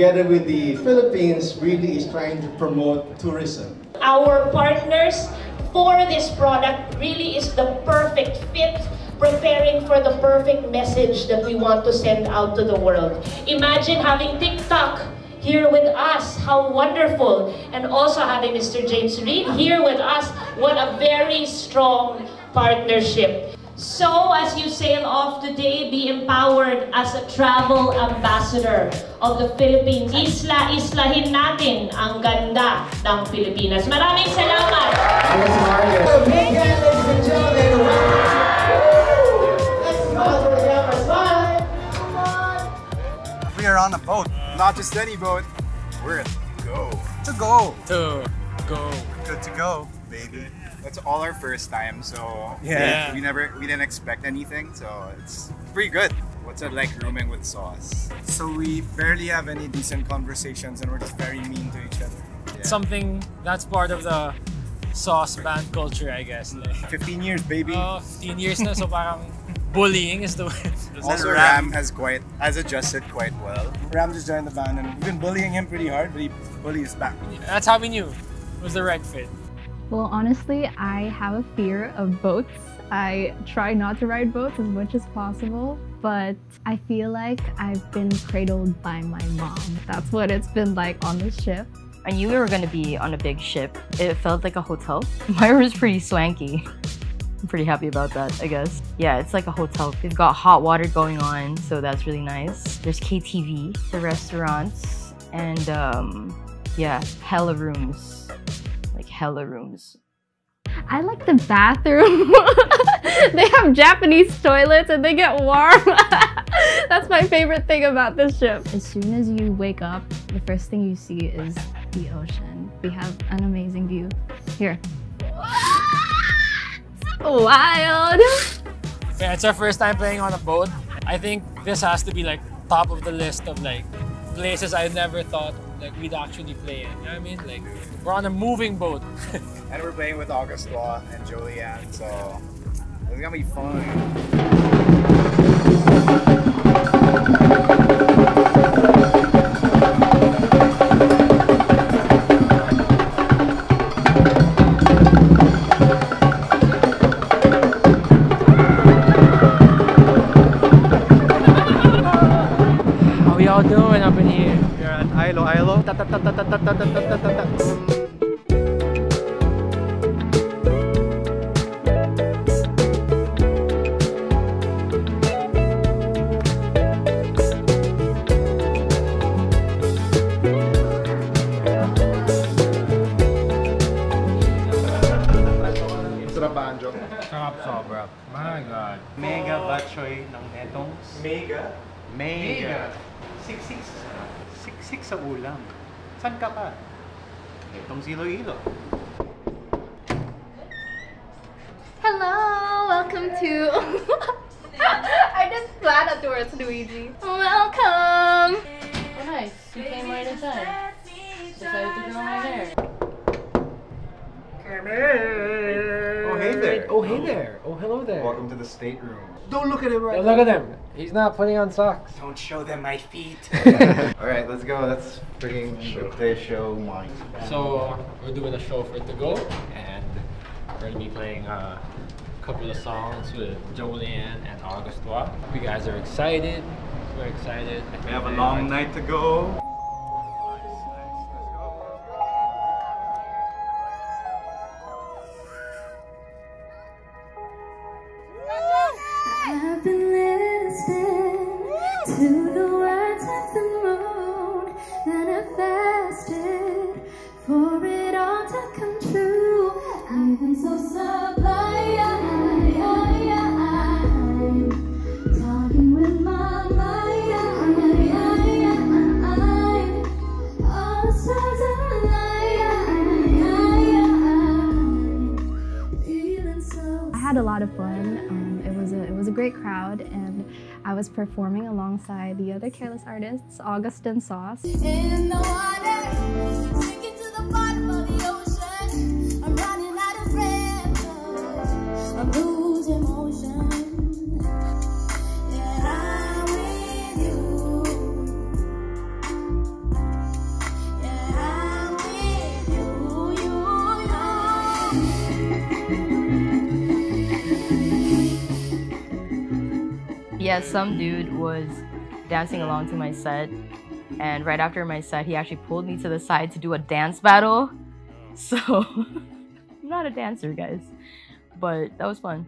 together with the Philippines, really is trying to promote tourism. Our partners for this product really is the perfect fit preparing for the perfect message that we want to send out to the world. Imagine having TikTok here with us. How wonderful. And also having Mr. James Reid here with us. What a very strong partnership. So, as you sail off today, be empowered as a travel ambassador of the Philippines. Isla-islahin natin ang ganda ng Pilipinas. Maraming salamat! Yes, Mario. Big hand, ladies and gentlemen. Let's go to the camera. Smile. We are on a boat. Not just any boat. We're to go. To go. To go. Good to go, baby. That's all our first time, so Yeah. we never we didn't expect anything, so it's pretty good. What's it like rooming with sauce? So we barely have any decent conversations and we're just very mean to each other. Yeah. Something that's part of the sauce band culture, I guess. Like, 15 years, baby. oh, 15 years na, so parang bullying is the word. also, Ram. Ram has quite has adjusted quite well. Ram just joined the band and we've been bullying him pretty hard, but he bullies back. That's how we knew it was the right fit. Well, honestly, I have a fear of boats. I try not to ride boats as much as possible, but I feel like I've been cradled by my mom. That's what it's been like on the ship. I knew we were gonna be on a big ship. It felt like a hotel. My room is pretty swanky. I'm pretty happy about that, I guess. Yeah, it's like a hotel. We've got hot water going on, so that's really nice. There's KTV, the restaurants, and um, yeah, hella rooms. Like hella rooms. I like the bathroom. they have Japanese toilets and they get warm. That's my favorite thing about this ship. As soon as you wake up, the first thing you see is the ocean. We have an amazing view. Here. Wild. Yeah, it's our first time playing on a boat. I think this has to be like top of the list of like places I never thought like we'd actually play it. You know what I mean? Like we're on a moving boat. And we're playing with August Wahh and Jolianne, so it's gonna be fun. Ilo. Sarap sobra. My God. Mega batchoy ng etong Mega. Mega. Siksik. Siksik sa ulam. San ka pa? Etong silo-ilo. Hello, welcome to. I just flat towards Luigi. Welcome. Oh, nice. You came right in time. Decided to grow my hair. Oh hey there. Oh, hey there. Oh, hello there. Welcome to the stateroom. Don't look at him right Yo, look at him. He's not putting on socks. Don't show them my feet. Alright, let's go. Let's freaking play show mine. So we're doing a show for it to go, and we're gonna be playing uh, a couple of songs with Jolianne and August Wahh. You guys are excited. We're excited. We have a long night 2GO. To the words of the moon, manifested for it all to come true. I've so so. I had a lot of fun. Um, it was a it was a great crowd, and I was performing alongside the other Careless artists, August Sauce. Yeah, some dude was dancing along to my set, and right after my set, he actually pulled me to the side to do a dance battle. So, I'm not a dancer, guys, but that was fun.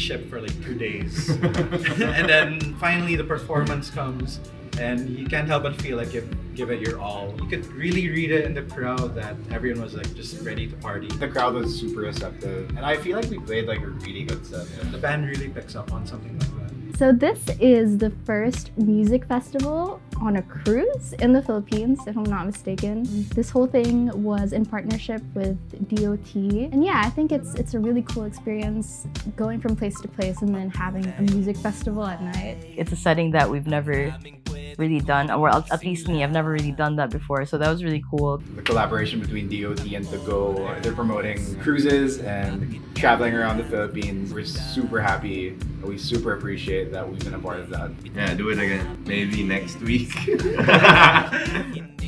Ship for like two days. and then finally the performance comes and you can't help but feel like you give it your all. You could really read it in the crowd that everyone was like just ready to party. The crowd was super receptive, and I feel like we played like a really good set. The band really picks up on something like that. So this is the first music festival on a cruise in the Philippines, if I'm not mistaken. Mm-hmm. This whole thing was in partnership with DOT. And yeah, I think it's it's a really cool experience going from place to place and then having a music festival at night. It's a setting that we've never really done, or at at least me, I've never really done that before. So that was really cool. The collaboration between DOT and 2GO, they're promoting cruises and traveling around the Philippines. We're super happy. We super appreciate that we've been a part of that. Yeah, do it again. Maybe next week.